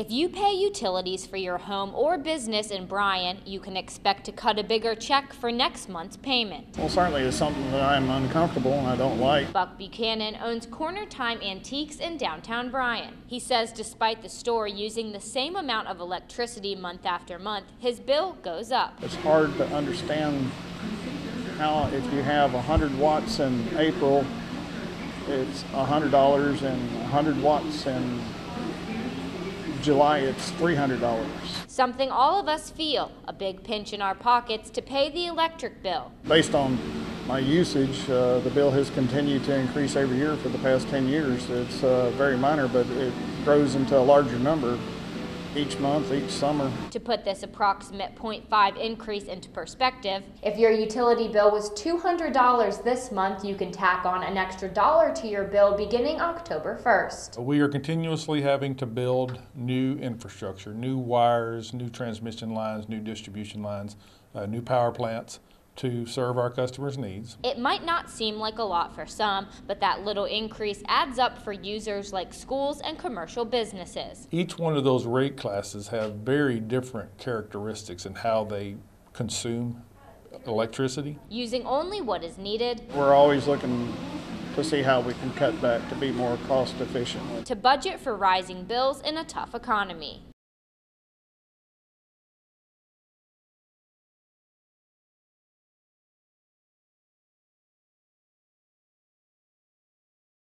If you pay utilities for your home or business in Bryan, you can expect to cut a bigger check for next month's payment. Well, certainly it's something that I'm uncomfortable and I don't like. Buck Buchanan owns Corner Time Antiques in downtown Bryan. He says despite the store using the same amount of electricity month after month, his bill goes up. It's hard to understand how if you have 100 watts in April, it's $100 and 100 watts in July, it's $300. Something all of us feel, a big pinch in our pockets to pay the electric bill. Based on my usage, uh, the bill has continued to increase every year for the past 10 years. It's uh, very minor, but it grows into a larger number each month, each summer. To put this approximate 0.5 increase into perspective, if your utility bill was $200 this month, you can tack on an extra dollar to your bill beginning October 1st. We are continuously having to build new infrastructure, new wires, new transmission lines, new distribution lines, uh, new power plants to serve our customers' needs. It might not seem like a lot for some, but that little increase adds up for users like schools and commercial businesses. Each one of those rate classes have very different characteristics in how they consume electricity. Using only what is needed We're always looking to see how we can cut back to be more cost efficient. to budget for rising bills in a tough economy.